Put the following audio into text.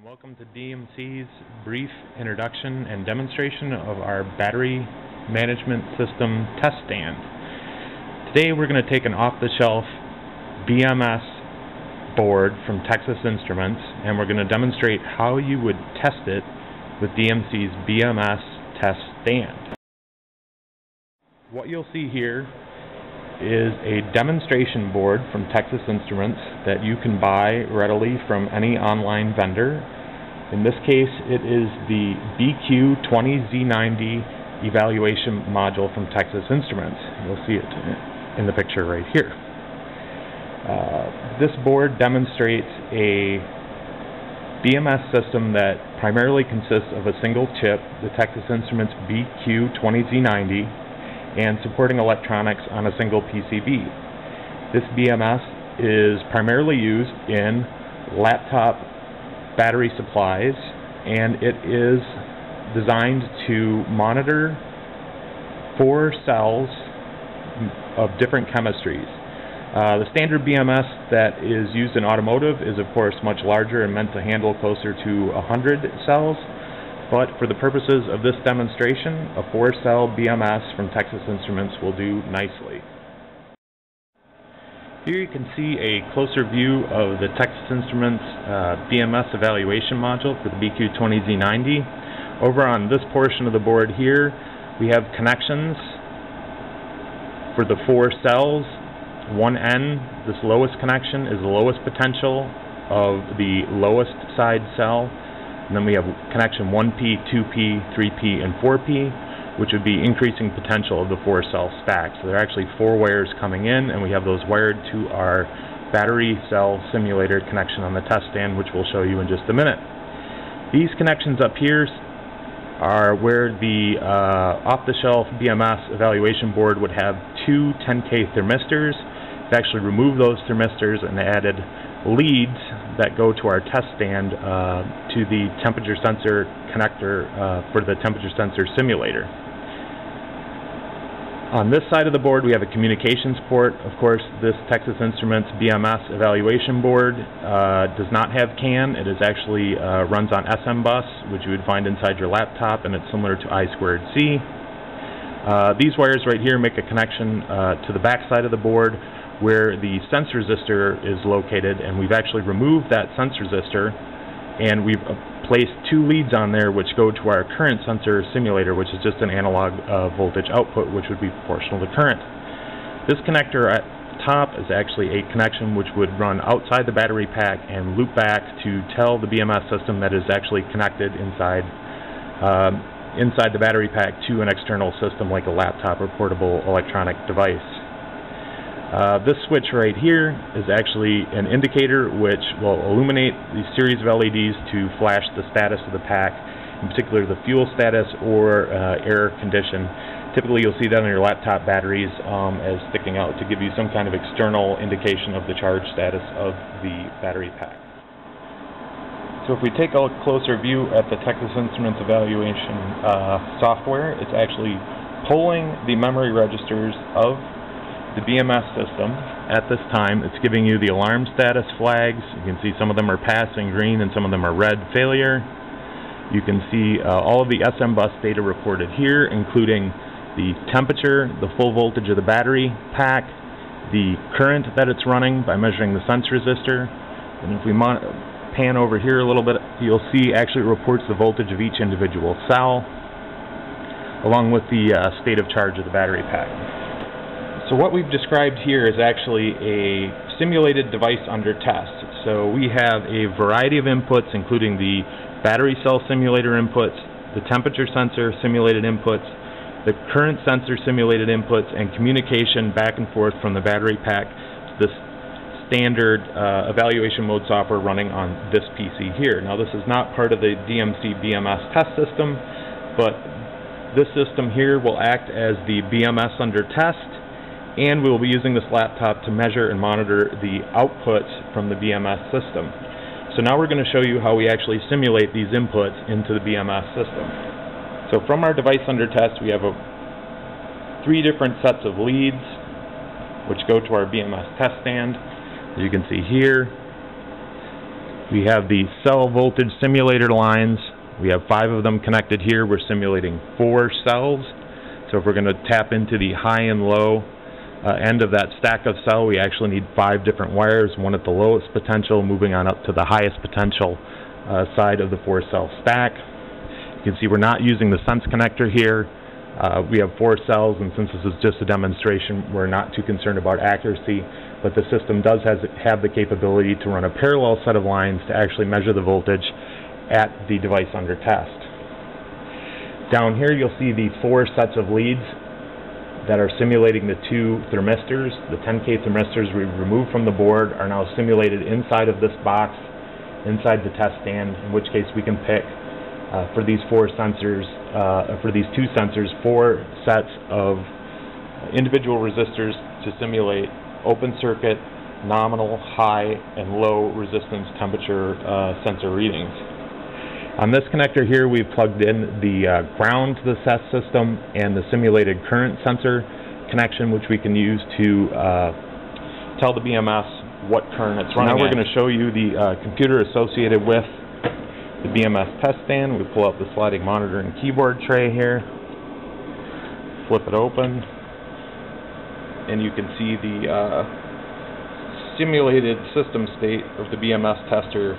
and welcome to DMC's brief introduction and demonstration of our battery management system test stand. Today we're going to take an off-the-shelf BMS board from Texas Instruments and we're going to demonstrate how you would test it with DMC's BMS test stand. What you'll see here is a demonstration board from Texas Instruments that you can buy readily from any online vendor. In this case, it is the BQ20Z90 evaluation module from Texas Instruments. You'll see it in the picture right here. Uh, this board demonstrates a BMS system that primarily consists of a single chip, the Texas Instruments BQ20Z90, and supporting electronics on a single PCB. This BMS is primarily used in laptop battery supplies and it is designed to monitor four cells of different chemistries. Uh, the standard BMS that is used in automotive is of course much larger and meant to handle closer to 100 cells but for the purposes of this demonstration, a four-cell BMS from Texas Instruments will do nicely. Here you can see a closer view of the Texas Instruments uh, BMS evaluation module for the BQ20Z90. Over on this portion of the board here, we have connections for the four cells. One N, this lowest connection, is the lowest potential of the lowest side cell and then we have connection 1P, 2P, 3P, and 4P, which would be increasing potential of the four cell stack. So there are actually four wires coming in, and we have those wired to our battery cell simulator connection on the test stand, which we'll show you in just a minute. These connections up here are where the uh, off-the-shelf BMS evaluation board would have two 10K thermistors. We've actually removed those thermistors and added leads that go to our test stand uh, to the temperature sensor connector uh, for the temperature sensor simulator. On this side of the board we have a communications port. Of course this Texas Instruments BMS evaluation board uh, does not have CAN. It is actually uh, runs on SM bus which you would find inside your laptop and it's similar to I squared C. Uh, these wires right here make a connection uh, to the back side of the board where the sense resistor is located and we've actually removed that sense resistor and we've uh, placed two leads on there which go to our current sensor simulator which is just an analog uh, voltage output which would be proportional to current. This connector at top is actually a connection which would run outside the battery pack and loop back to tell the BMS system that is actually connected inside um, inside the battery pack to an external system like a laptop or portable electronic device. Uh, this switch right here is actually an indicator which will illuminate the series of LEDs to flash the status of the pack, in particular the fuel status or uh, air condition. Typically you'll see that on your laptop batteries um, as sticking out to give you some kind of external indication of the charge status of the battery pack. So if we take a closer view at the Texas Instruments evaluation uh, software, it's actually pulling the memory registers of the BMS system at this time. It's giving you the alarm status flags. You can see some of them are passing green and some of them are red failure. You can see uh, all of the SM bus data reported here, including the temperature, the full voltage of the battery pack, the current that it's running by measuring the sense resistor. And if we pan over here a little bit, you'll see actually reports the voltage of each individual cell, along with the uh, state of charge of the battery pack. So what we've described here is actually a simulated device under test. So we have a variety of inputs including the battery cell simulator inputs, the temperature sensor simulated inputs, the current sensor simulated inputs, and communication back and forth from the battery pack to the standard uh, evaluation mode software running on this PC here. Now this is not part of the DMC BMS test system, but this system here will act as the BMS under test and we will be using this laptop to measure and monitor the outputs from the BMS system. So now we're going to show you how we actually simulate these inputs into the BMS system. So from our device under test we have a, three different sets of leads which go to our BMS test stand. As you can see here, We have the cell voltage simulator lines. We have five of them connected here. We're simulating four cells. So if we're going to tap into the high and low uh, end of that stack of cell, we actually need five different wires, one at the lowest potential, moving on up to the highest potential uh, side of the four cell stack. You can see we're not using the sense connector here. Uh, we have four cells, and since this is just a demonstration, we're not too concerned about accuracy, but the system does has, have the capability to run a parallel set of lines to actually measure the voltage at the device under test. Down here you'll see the four sets of leads that are simulating the two thermistors. The 10K thermistors we removed from the board are now simulated inside of this box, inside the test stand, in which case we can pick uh, for these four sensors, uh, for these two sensors, four sets of individual resistors to simulate open circuit, nominal, high, and low resistance temperature uh, sensor readings. On this connector here, we've plugged in the uh, ground to the test system and the simulated current sensor connection, which we can use to uh, tell the BMS what current it's running. Now we're going to show you the uh, computer associated with the BMS test stand. We pull up the sliding monitor and keyboard tray here, flip it open, and you can see the uh, simulated system state of the BMS tester